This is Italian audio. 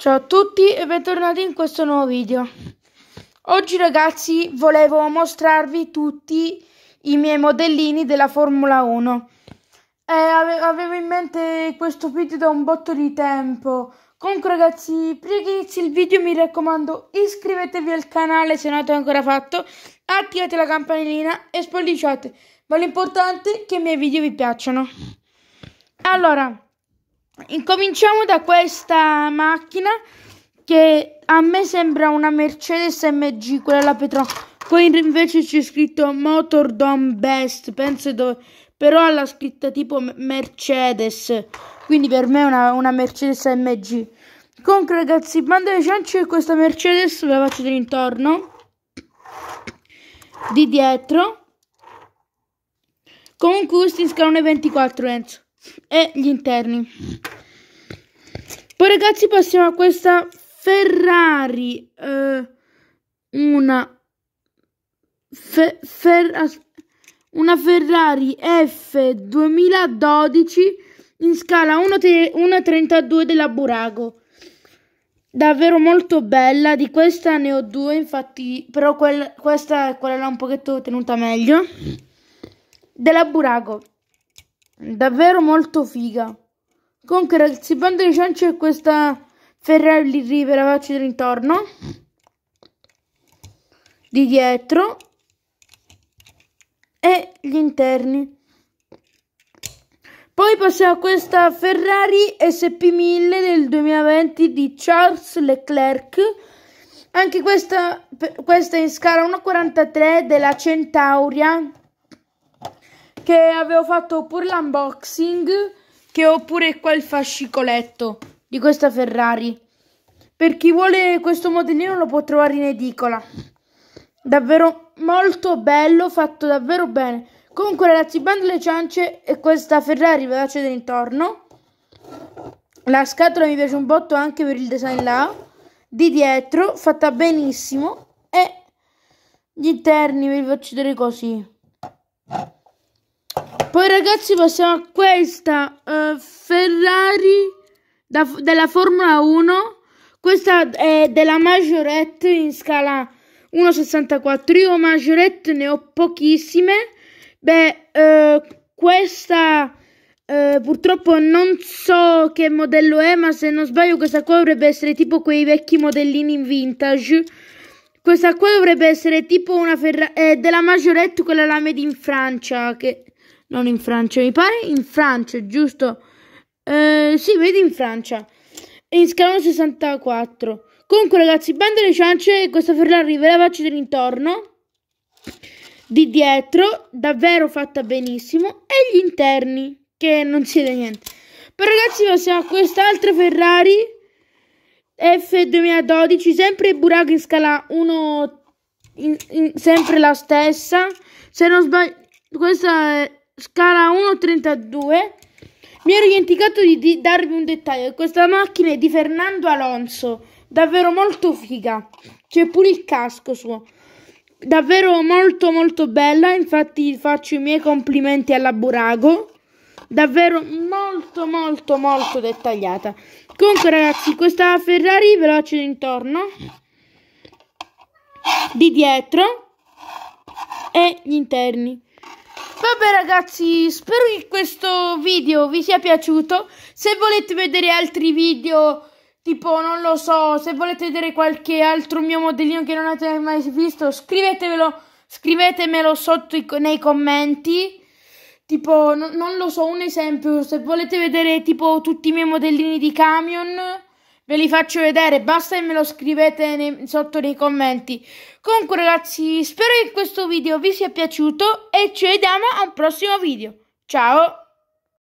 Ciao a tutti e bentornati in questo nuovo video. Oggi ragazzi volevo mostrarvi tutti i miei modellini della Formula 1. Eh, avevo in mente questo video da un botto di tempo. Comunque ragazzi, prima che inizi il video mi raccomando iscrivetevi al canale se non l'avete ancora fatto, attivate la campanellina e spolliciate. Ma l'importante è che i miei video vi piacciono. Allora... Incominciamo da questa macchina che a me sembra una Mercedes MG, quella la Petro. Poi invece c'è scritto Motordome Best, penso dove, però ha la scritta tipo Mercedes, quindi per me è una, una Mercedes MG. Comunque ragazzi, banda le ciance questa Mercedes, ve la faccio dall'intorno, di dietro. Comunque questi in scalone 24 Enzo e gli interni. Poi ragazzi passiamo a questa Ferrari, eh, una, fe, fer, una Ferrari F 2012 in scala 1.32 della Burago. Davvero molto bella, di questa ne ho due, infatti, però quel, questa è quella un pochetto tenuta meglio. Della Burago. Davvero molto figa. Comunque ragazzi, bando di ciance questa Ferrari River faccio intorno. Di dietro. E gli interni. Poi passiamo a questa Ferrari SP1000 del 2020 di Charles Leclerc. Anche questa, questa in scala 1.43 della Centauria che avevo fatto pure l'unboxing, che ho pure qua il fascicoletto di questa Ferrari. Per chi vuole questo modellino lo può trovare in edicola. Davvero molto bello, fatto davvero bene. Comunque ragazzi, bando le ciance e questa Ferrari ve la c'è intorno. La scatola mi piace un botto anche per il design là. Di dietro, fatta benissimo. E gli interni ve li faccio vedere così. Poi ragazzi passiamo a questa uh, Ferrari da, della Formula 1. Questa è della Majorette in scala 1,64. Io Majorette ne ho pochissime. Beh, uh, questa uh, purtroppo non so che modello è, ma se non sbaglio questa qua dovrebbe essere tipo quei vecchi modellini in vintage. Questa qua dovrebbe essere tipo una Ferrari eh, della Majorette, quella la made in Francia, che non in Francia, mi pare in Francia, giusto? Eh, sì, vedi in Francia. In scala 64. Comunque, ragazzi, bando le ciance, questa Ferrari ve la faccio dall'intorno. Di dietro, davvero fatta benissimo. E gli interni, che non si vede niente. Poi, ragazzi, passiamo a quest'altra Ferrari F2012, sempre Burago in scala 1, in, in, sempre la stessa. Se non sbaglio, questa è scala 1.32 mi ero dimenticato di, di, darvi un dettaglio questa macchina è di Fernando Alonso. Davvero molto figa. C'è pure il casco suo. Davvero molto molto bella. Infatti faccio i miei complimenti alla Burago. Davvero molto molto molto dettagliata. Comunque ragazzi questa Ferrari ve la faccio intorno. Di dietro. E gli interni Vabbè ragazzi, spero che questo video vi sia piaciuto. Se volete vedere altri video, tipo, non lo so, se volete vedere qualche altro mio modellino che non avete mai visto, scrivetemelo sotto i, nei commenti. Tipo, no, non lo so, un esempio, se volete vedere tipo tutti i miei modellini di camion ve li faccio vedere, basta che me lo scrivete nei, sotto nei commenti. Comunque ragazzi, spero che questo video vi sia piaciuto e ci vediamo a un prossimo video. Ciao!